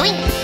doing?